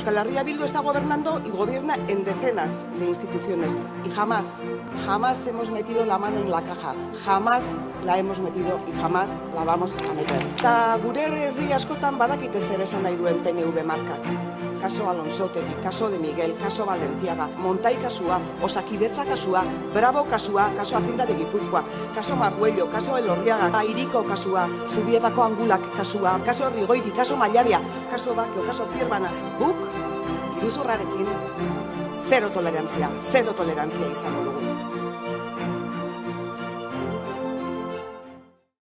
Euskal Herria Bildu está gobernando y gobierna en decenas de instituciones y jamás, jamás hemos metido la mano en la caja, jamás la hemos metido y jamás la vamos a meter. Eta gure herri askotan badakite zer esan nahi duen PNV markak. Kaso Alonsotegi, kaso de Miguel, kaso Valenciaga, Montai kasua, Osakidetza kasua, Bravo kasua, kaso Hacienda de Gipuzkoa, kaso Marguello, kaso Elorriaga, Iriko kasua, Zubietako Angulak kasua, kaso Rigoiti, kaso Maiabia, kaso Bakio, kaso Zierbana, guk, Iruzurrarekin, zero tolerantzia, zero tolerantzia izango dugu.